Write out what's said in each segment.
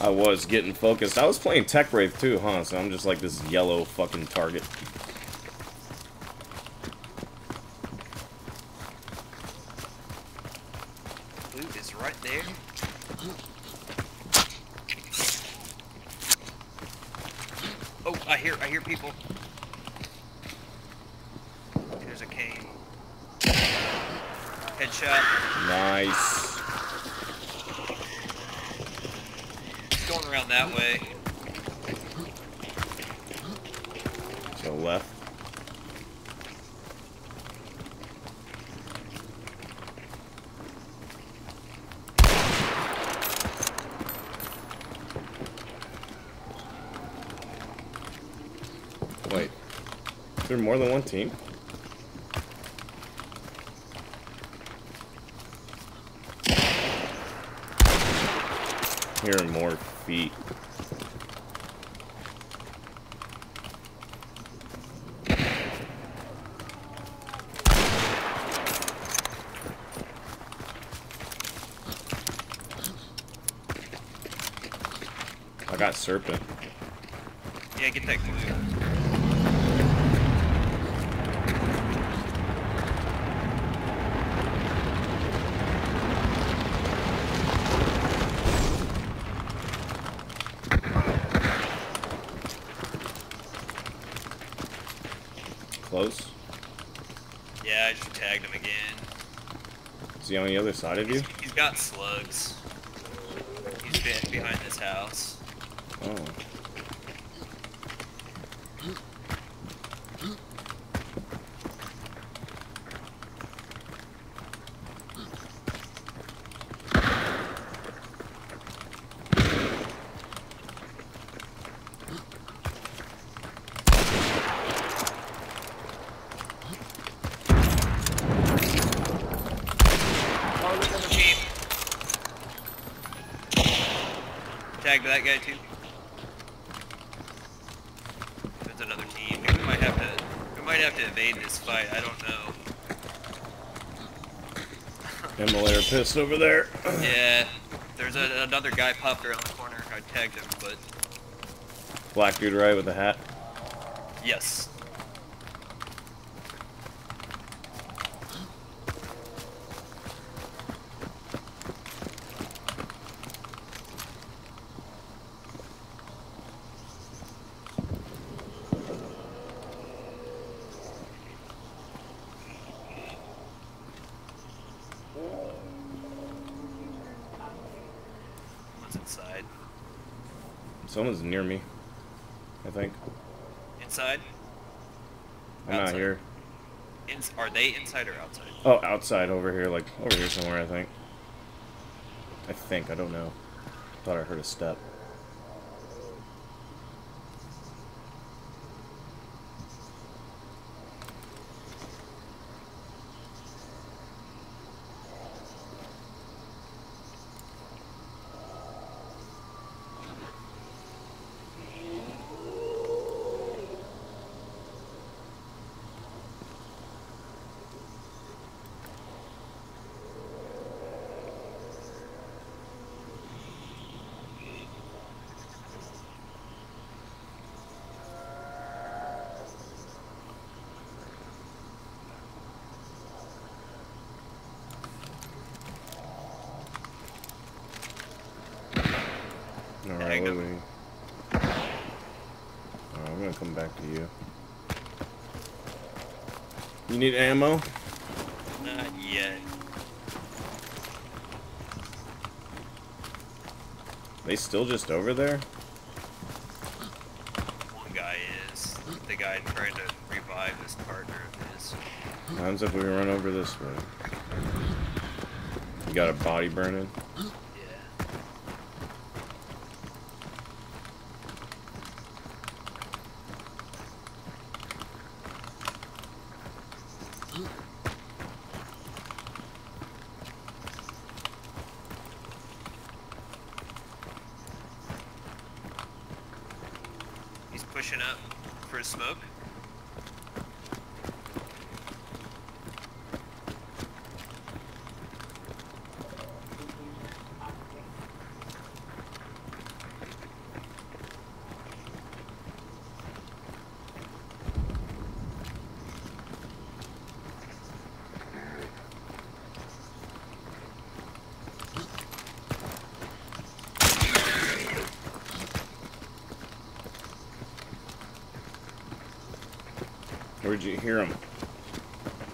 I was getting focused. I was playing Tech Brave too, huh? So I'm just like this yellow fucking target. Loot is right there. Oh, I hear, I hear people. There's a cane. Headshot. Nice. It's going around that way. So left. Wait. Is there more than one team? Hearing more feet. I got serpent. Yeah, get that glue. Close. Yeah, I just tagged him again. Is he on the other side of you? He's got slugs. He's been behind this house. Oh. Oh, there's another team. Tagged that guy too. There's another team. We might have to. We might have to evade this fight. I don't know. Immolator pissed over there. Yeah. There's a, another guy popped around the corner. I tagged him, but Black dude right with the hat. yes. What's inside? Someone's near me. I think. Inside? I'm not Outside. here. Ins- are they inside or outside? Oh, outside over here, like over here somewhere, I think. I think, I don't know. Thought I heard a step. Alright, Hang wait, on. wait. Alright, I'm gonna come back to you. You need ammo? Not yet. They still just over there? One guy is. The guy trying to revive his partner of his. Sounds if we run over this way. You got a body burning? Yeah. He's pushing up for his smoke. Where'd you hear him?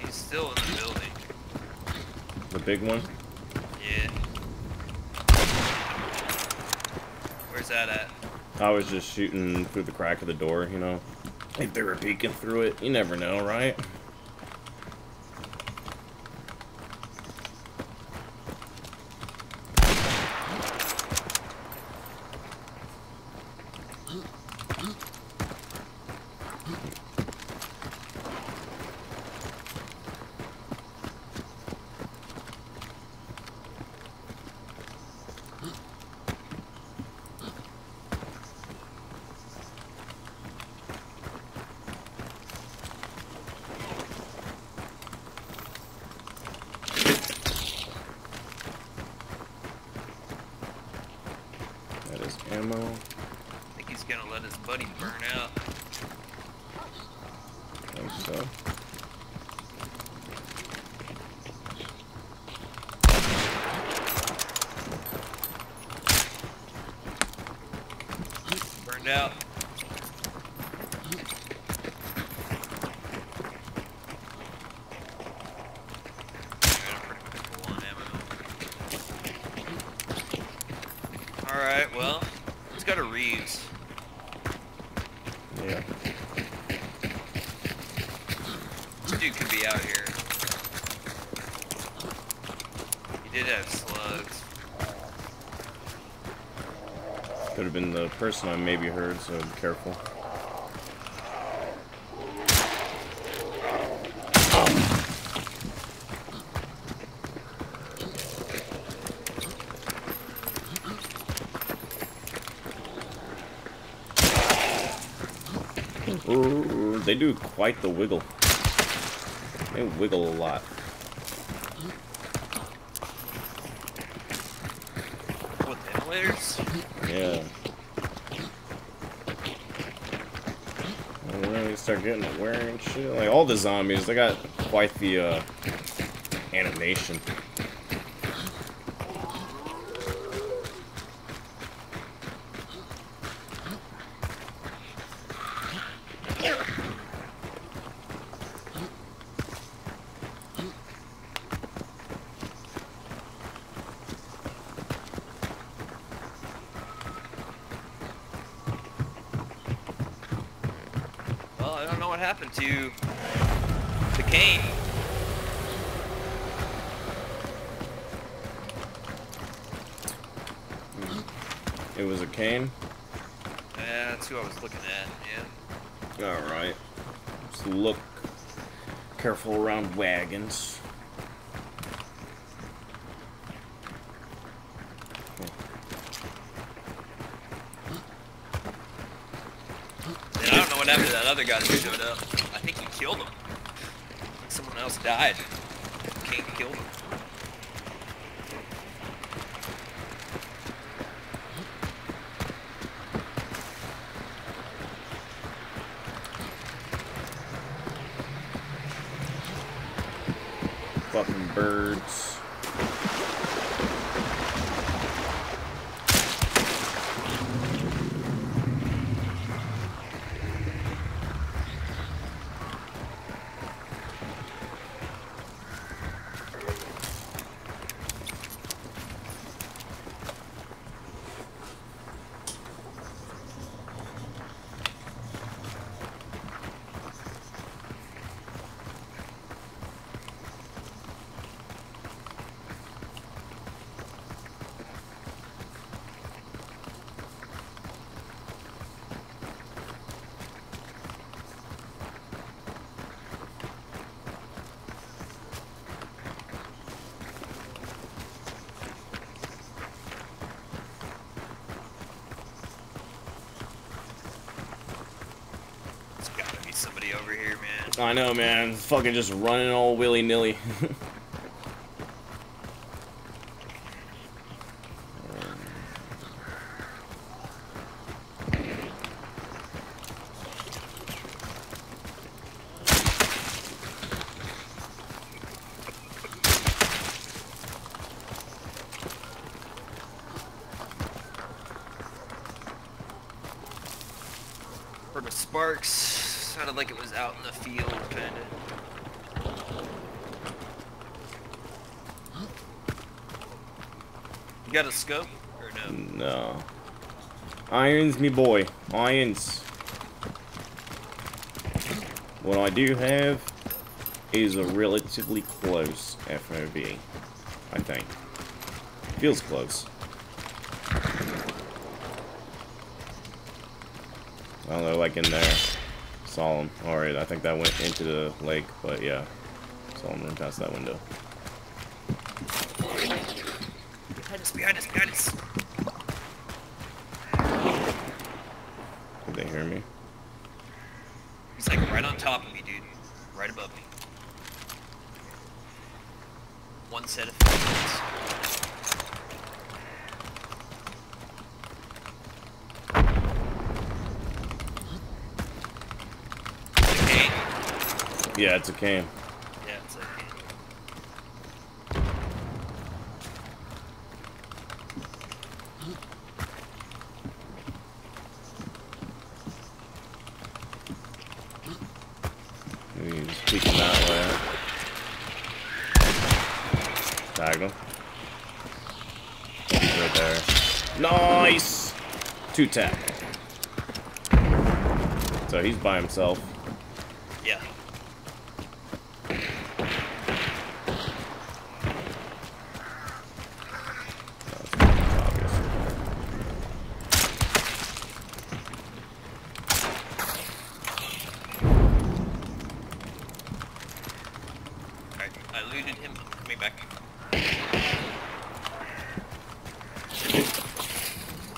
He's still in the building. The big one? Yeah. Where's that at? I was just shooting through the crack of the door, you know. If they were peeking through it, you never know, right? That is ammo. I think he's gonna let his buddy burn out. I think so. Burned out. Alright, I'm pretty much full on ammo. Alright, well, got a Reeves. Yeah. This dude could be out here. He did have slugs. Could have been the person I maybe heard, so be careful. Ooh, they do quite the wiggle. They wiggle a lot. What, ventilators? Yeah. And then they start getting aware and shit. Like all the zombies, they got quite the uh, animation. Well, I don't know what happened to the cane. It was a cane. Yeah, that's who I was looking at, yeah. All right. Just look careful around wagons. And I don't know what happened to that other guy that showed up. I think he killed him. I think someone else died. King killed him. Fucking birds. There's gotta be somebody over here, man. I know, man. Fucking just running all willy nilly. Heard of sparks. Sounded like it was out in the field, kinda. You got a scope? Or no? No. Irons, me boy. Irons. What I do have is a relatively close FOV. I think. Feels close. Well, they're like in there. Them. Alright, I think that went into the lake, but yeah. Them run past that window. Behind us, behind us, behind us. They hear me? He's like right on top of me, dude. Right above me. One set of fields. Yeah, it's a. Yeah, it's okay. He's peeking that way. Tagged him. He's right there. Nice! Two tap. So he's by himself. Yeah. I looted him. Coming back.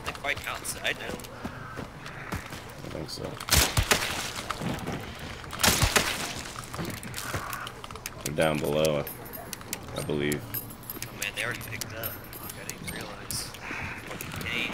They fight outside now. I think so. They're down below, I believe. Oh man, they already picked up. Fuck, I didn't even realize. Fucking game.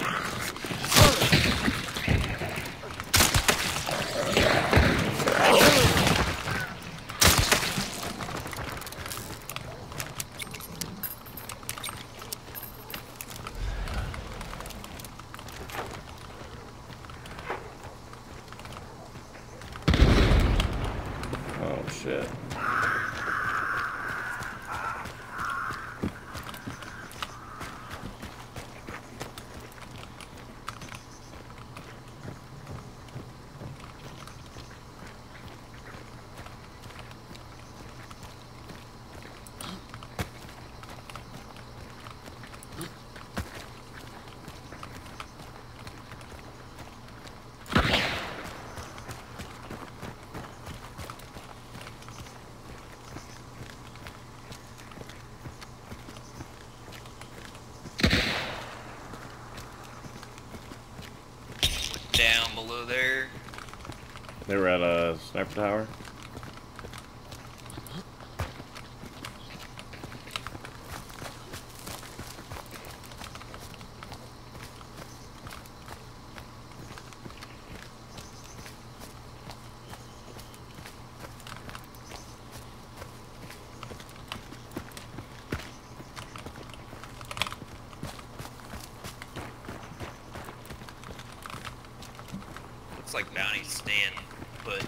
Oh shit. Down below there. They were at a sniper tower. Looks like bounty stand, but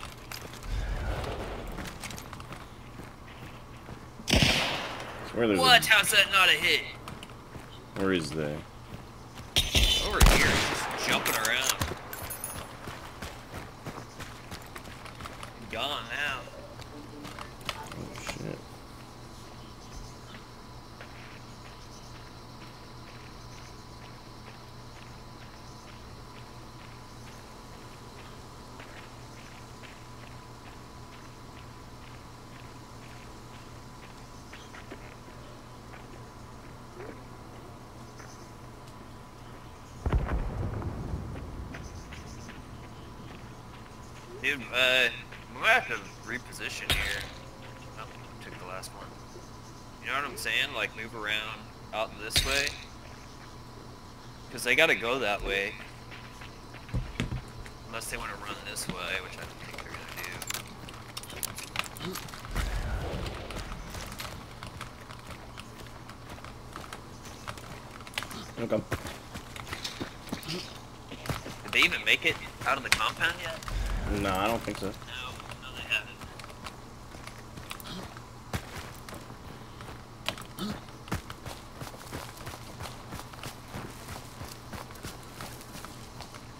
Where there's what? How's that not a hit? Where is they? Over here, just jumping around. Gone now. Oh shit. Dude, uh, we might have to reposition here. Oh, took the last one. You know what I'm saying? Like, move around out this way. Because they gotta go that way. Unless they want to run this way, which I don't think they're gonna do. Okay. Did they even make it out of the compound yet? No, I don't think so. No, no they haven't.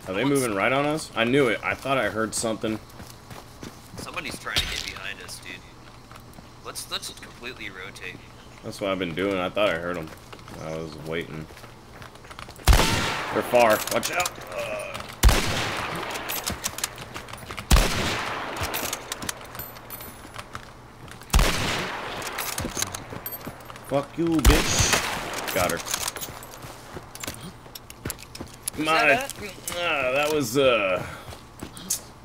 Are they moving right on us? I knew it. I thought I heard something. Somebody's trying to get behind us, dude. Let's let's completely rotate. That's what I've been doing. I thought I heard them. I was waiting. They're far. Watch out. Fuck you, bitch. Got her. My, that ah, that was, uh,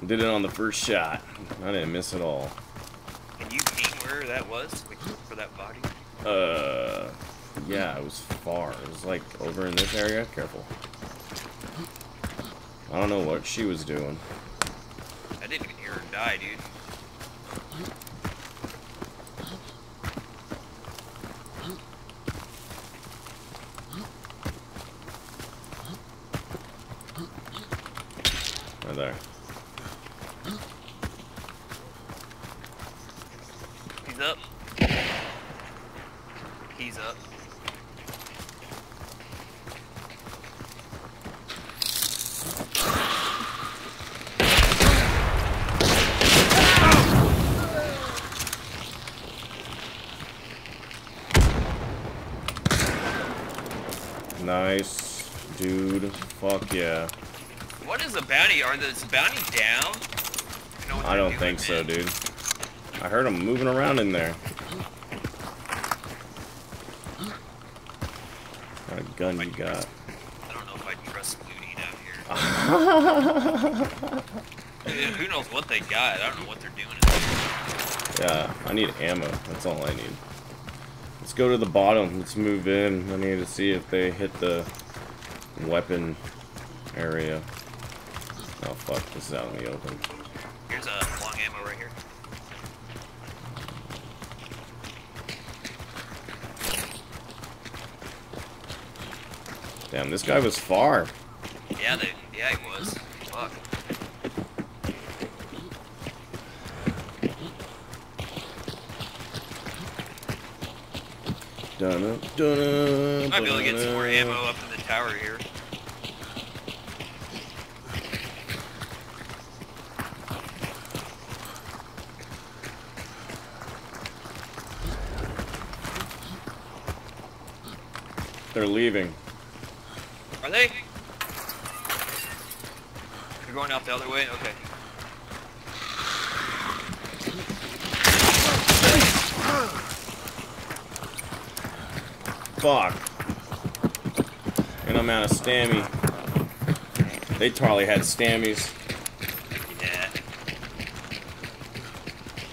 did it on the first shot. I didn't miss at all. Can you ping where that was? Like, for that body? Uh, yeah, it was far. It was like over in this area. Careful. I don't know what she was doing. I didn't even hear her die, dude. There. He's up. He's up. Nice, dude. Fuck yeah. What is the bounty? Are the bounty down? I don't think so, dude. I heard them moving around in there. What gun you got? I don't know if I trust looting out here. Dude, who knows what they got? I don't know what they're doing. in there. Yeah, I need ammo. That's all I need. Let's go to the bottom. Let's move in. I need to see if they hit the weapon area. Oh fuck, this is out in the open. Here's a long ammo right here. Damn, this guy was far. Yeah, they, yeah, he was. Fuck. Dun dun Might be able to get some more ammo up in the tower here. They're leaving. Are they? They're going out the other way? Okay. Fuck. And I'm out of stammy. They probably had stammies. Yeah.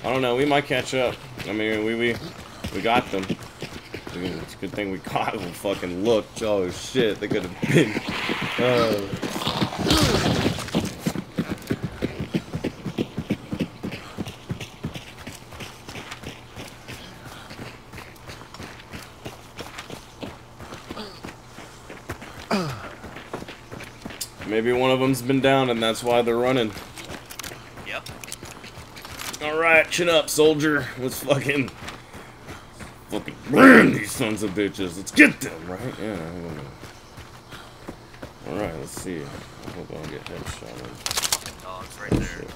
I don't know. We might catch up. I mean, we we we got them. I mean, It's a good thing we caught them. Fucking looked. Oh shit, they could have been. Uh, maybe one of them's been down, and that's why they're running. Yep. All right, chin up, soldier. Let's fucking burn these sons of bitches. Let's get them, right? Yeah. I'm gonna- All right, let's see. I hope I don't get headshot. Dogs right there. Shit.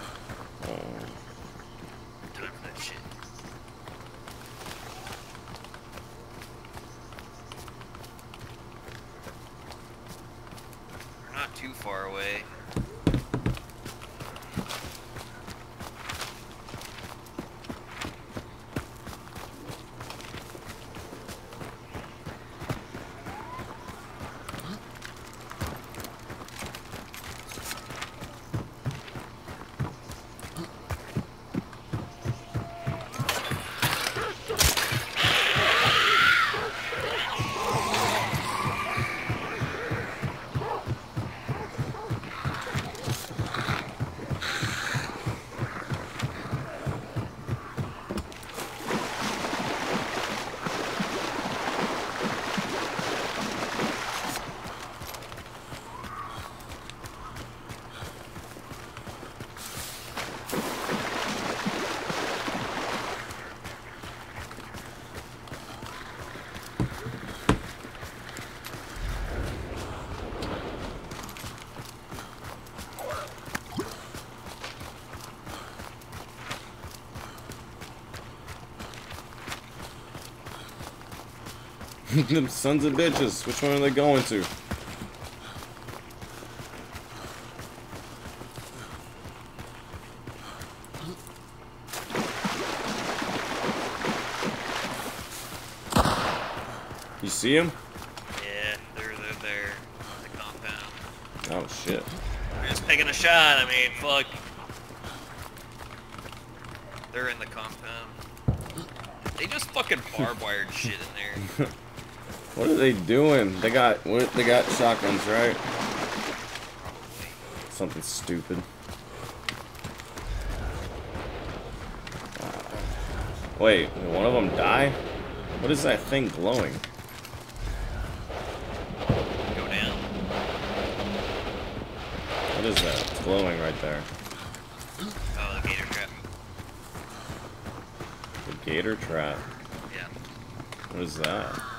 Them sons of bitches. Which one are they going to? You see him? Yeah, they're they're there. The compound. Oh shit. They're just taking a shot. I mean, fuck. They're in the compound. They just fucking barbed wired shit in there. What are they doing? They got what? They got shotguns, right? Something stupid. Wait, one of them die? What is that thing glowing? Go down. What is that? It's glowing right there. Oh, the gator trap. The gator trap. Yeah. What is that?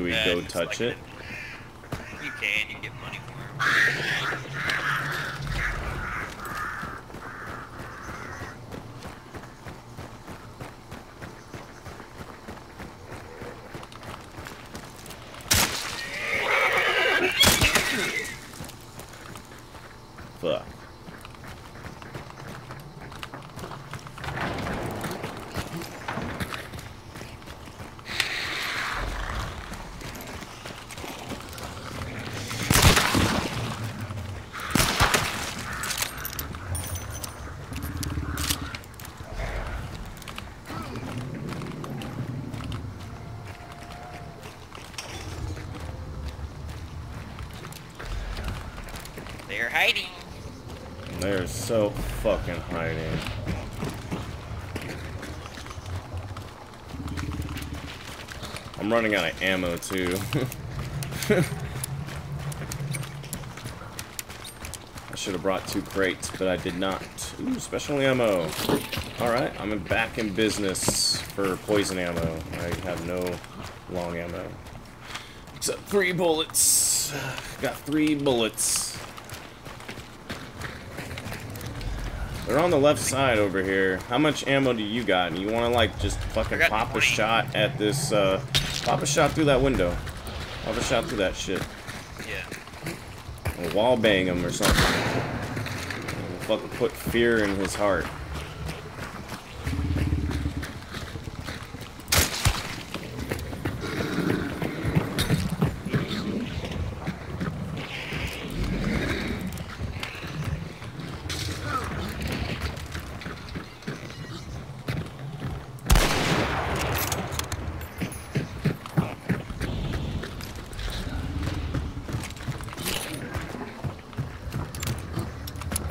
Do we go touch like it? You can. You get money for 'em. Fuck. They're hiding. They're so fucking hiding. I'm running out of ammo too. I should have brought two crates, but I did not. Ooh, special ammo. Alright, I'm back in business for poison ammo. I have no long ammo. Except three bullets. Got three bullets. They're on the left side over here. How much ammo do you got? And you want to like just fucking pop a shot at this? Uh, pop a shot through that window. Pop a shot through that shit. Yeah. Or wall bang him or something. Fucking put fear in his heart.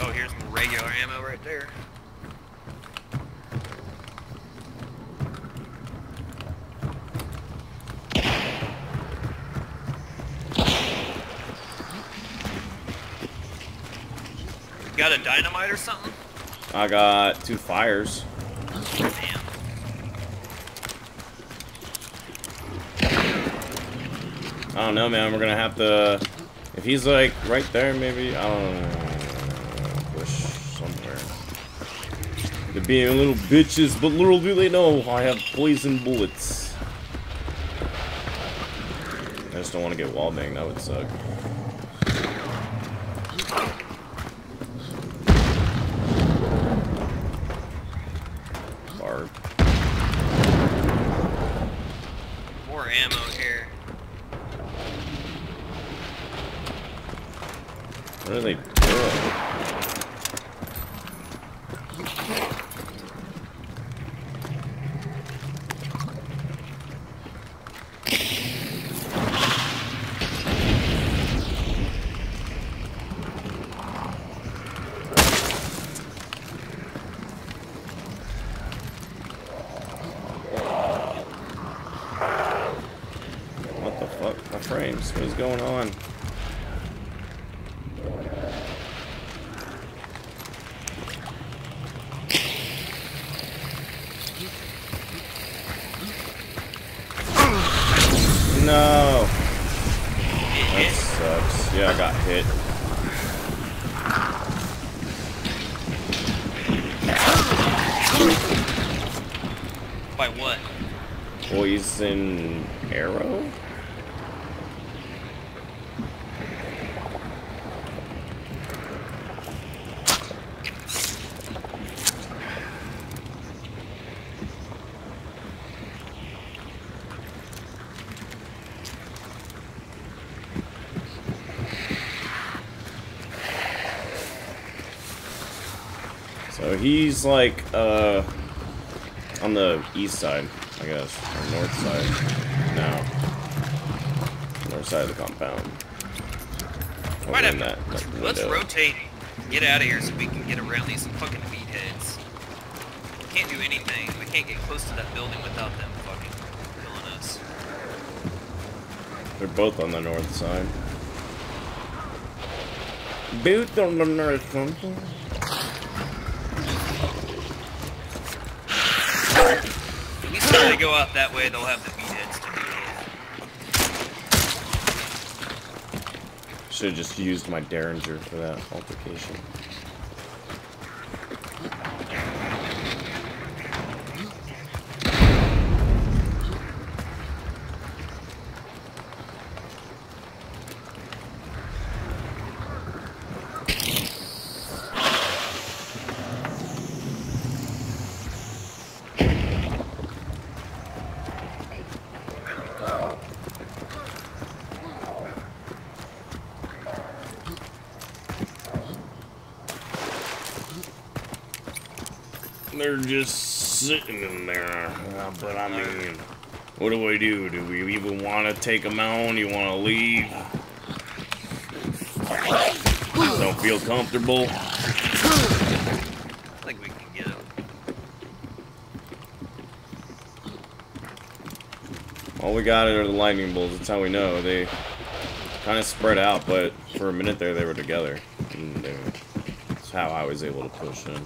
Oh, here's some regular ammo right there. Got a dynamite or something? I got two fires. Damn. I don't know, man. We're gonna have to. If he's like right there, maybe I don't know. Push somewhere. They're being little bitches, but little do they know I have poison bullets. I just don't want to get wall banged. That would suck. Barb. More ammo here. What are they doing? What the fuck? My frames. What is going on? No. Get That hit. sucks. Yeah, I got hit. by what? Poison arrow? So he's like, uh, on the east side, I guess, or north side. No. North side of the compound. Over Might have that, that Let's rotate. Get out of here so we can get around these fucking meatheads. We can't do anything. We can't get close to that building without them fucking killing us. They're both on the north side. Both on the north side. They go out that way, they'll have the to deal with. Should have just used my Derringer for that altercation. They're just sitting in there. Uh, but I mean, what do we do? Do we even want to take them out? You want to leave? Don't feel comfortable? I think we can get them. All we got are the lightning bolts. That's how we know. They kind of spread out, but for a minute there, they were together. And that's how I was able to push in.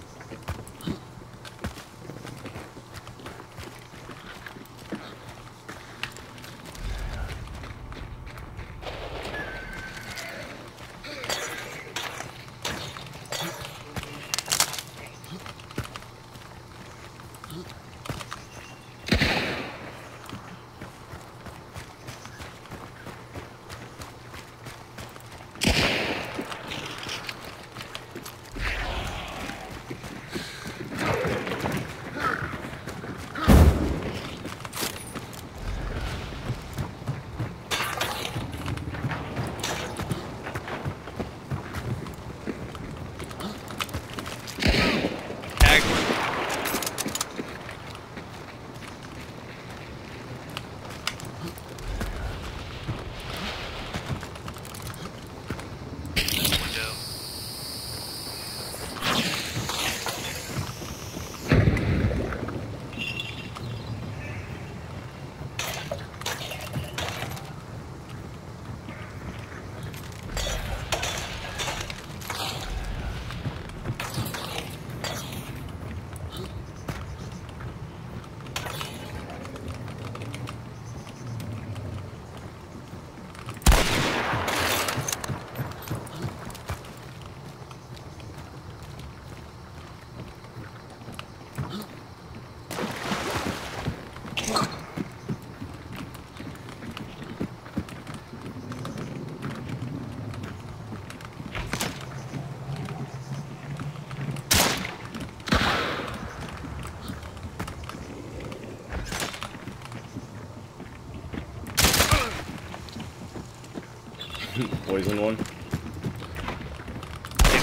Poison one. Hey,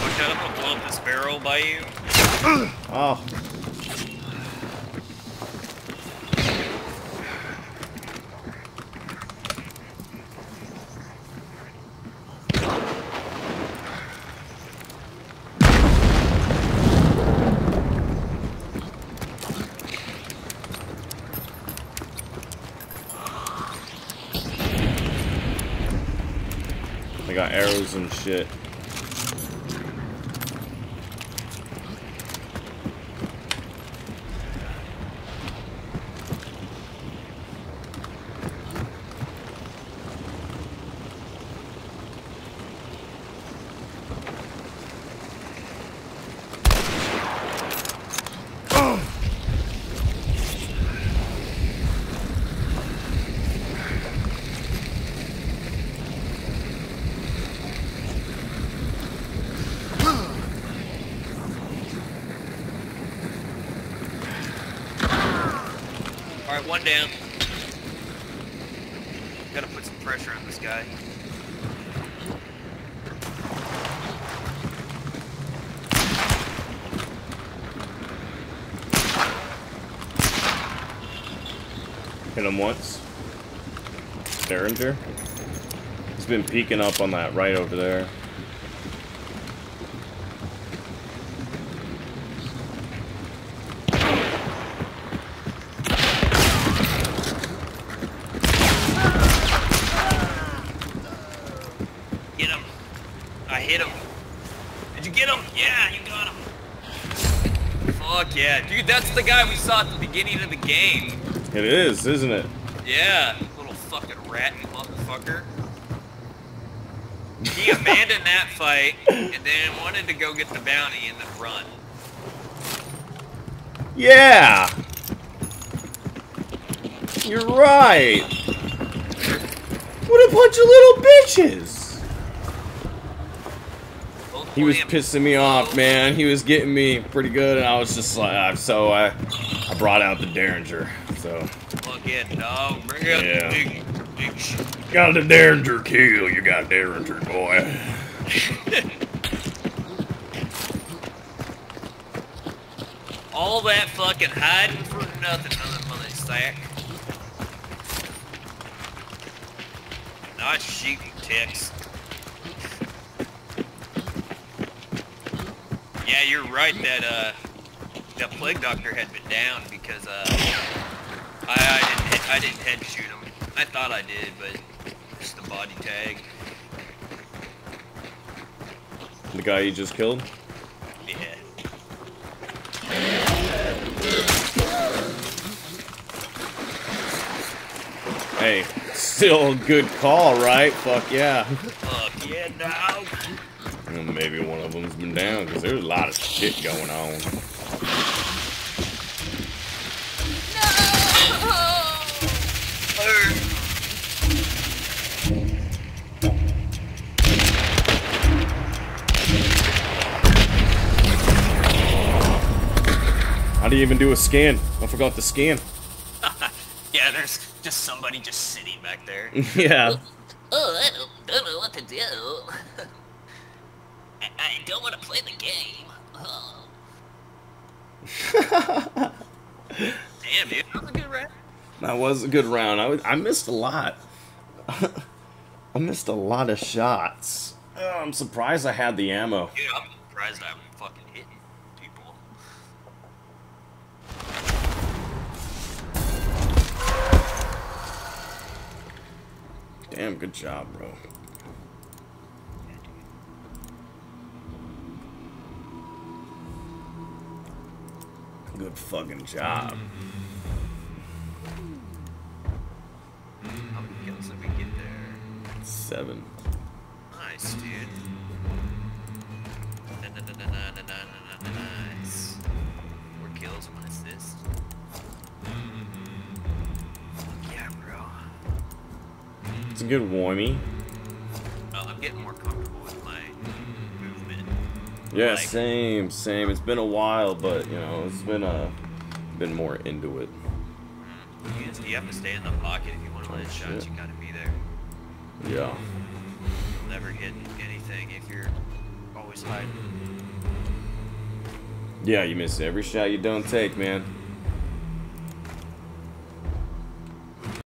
watch out! I'll blow up this barrel by you. Oh. They got arrows and shit. One down. Gotta put some pressure on this guy. Hit him once. Derringer. He's been peeking up on that right over there. Get him. I hit him. Did you get him? Yeah, you got him. Fuck yeah. Dude, that's the guy we saw at the beginning of the game. It is, isn't it? Yeah, little fucking rat motherfucker. He abandoned that fight and then wanted to go get the bounty and then run. Yeah! You're right! What a bunch of little bitches! He was pissing me off, man. He was getting me pretty good, and I was just like, so I, I brought out the Derringer. So, Fuck yeah, dog. Bring out Yeah. the big, big shit. got the Derringer kill. You got Derringer, boy. All that fucking hiding for nothing, mother mother sack. Nice shooting, Tex. Yeah, you're right that uh that plague doctor had been down because uh I, I didn't hit, I didn't head shoot him. I thought I did, but just the body tag. The guy you just killed? Yeah. Hey, still a good call, right? Fuck yeah. Fuck yeah, dog. Well, maybe one of them's been down, because there's a lot of shit going on. Even do a scan? I forgot the scan. Yeah, there's just somebody just sitting back there. yeah. Oh, I don't, don't know what to do. I, I don't want to play the game. Oh. Damn, dude, that was a good round. That was a good round. I, was, I missed a lot. I missed a lot of shots. Oh, I'm surprised I had the ammo. Dude, I'm surprised I'm Damn, good job, bro. Good fucking job. How many kills did we get there? Seven. Nice, dude. Good warmy. Oh, I'm getting more comfortable with my movement. Yeah, Like- same, same. It's been a while, but you know, it's been uh been more into it. You, just- you have to stay in the pocket if you want to land shots. shit. You gotta be there. Yeah. You'll never hit anything if you're always hiding. Yeah, you miss every shot you don't take, man.